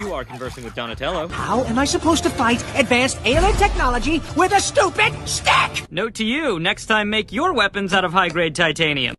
You are conversing with Donatello. How am I supposed to fight advanced alien technology with a stupid stick? Note to you, next time make your weapons out of high-grade titanium.